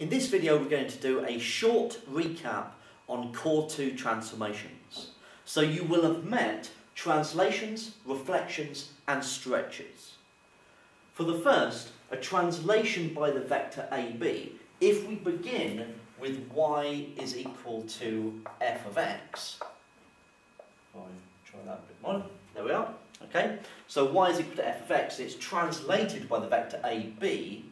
In this video we're going to do a short recap on Core 2 transformations. So you will have met translations, reflections and stretches. For the first, a translation by the vector AB, if we begin with y is equal to f of x, try that a bit more, there we are, okay, so y is equal to f of x, it's translated by the vector AB,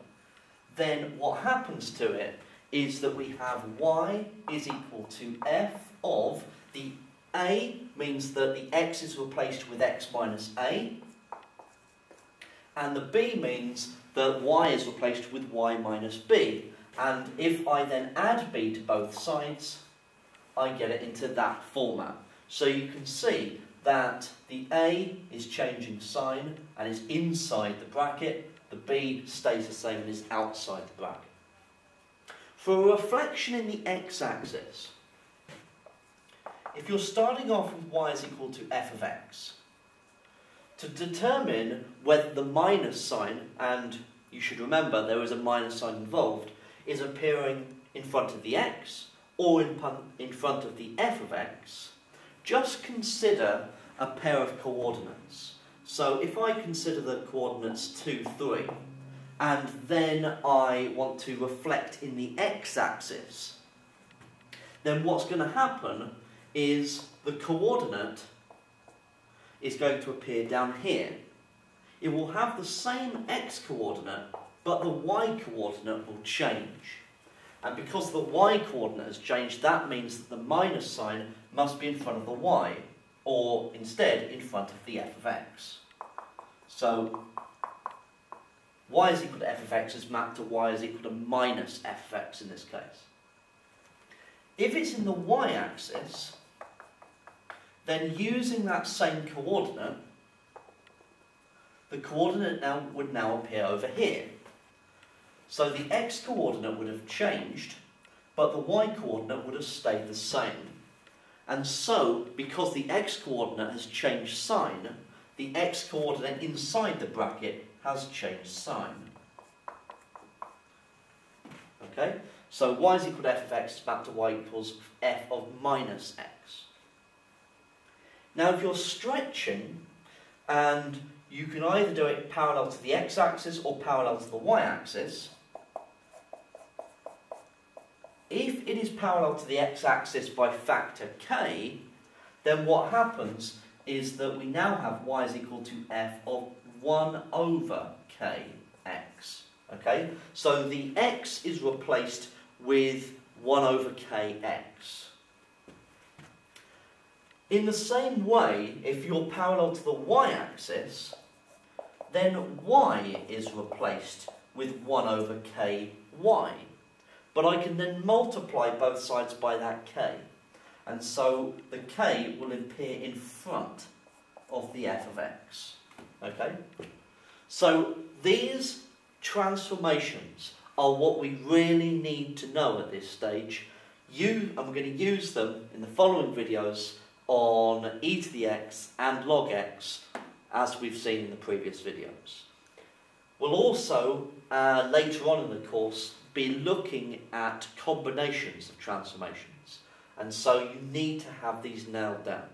then what happens to it is that we have y is equal to f of the a means that the x is replaced with x minus a, and the b means that y is replaced with y minus b. And if I then add b to both sides, I get it into that format. So you can see that the a is changing sign and is inside the bracket, the b stays the same and is outside the bracket. For a reflection in the x-axis, if you're starting off with y is equal to f of x, to determine whether the minus sign, and you should remember there is a minus sign involved, is appearing in front of the x or in, in front of the f of x, just consider a pair of coordinates. So if I consider the coordinates 2, 3, and then I want to reflect in the x-axis, then what's going to happen is the coordinate is going to appear down here. It will have the same x-coordinate, but the y-coordinate will change. And because the y-coordinate has changed, that means that the minus sign must be in front of the y, or instead in front of the f of x. So y is equal to f of x is mapped to y is equal to minus f of x in this case. If it's in the y-axis, then using that same coordinate, the coordinate now would now appear over here. So the x-coordinate would have changed, but the y-coordinate would have stayed the same. And so, because the x-coordinate has changed sign, the x-coordinate inside the bracket has changed sign. Okay? So y is equal to f of x is to y equals f of minus x. Now if you're stretching, and you can either do it parallel to the x-axis or parallel to the y-axis, it is parallel to the x-axis by factor k, then what happens is that we now have y is equal to f of 1 over kx. Okay, so the x is replaced with 1 over kx. In the same way, if you're parallel to the y-axis, then y is replaced with 1 over ky. But I can then multiply both sides by that k. And so the k will appear in front of the f of x. Okay? So these transformations are what we really need to know at this stage. You, and we're going to use them in the following videos on e to the x and log x as we've seen in the previous videos. We'll also, uh, later on in the course, be looking at combinations of transformations. And so you need to have these nailed down.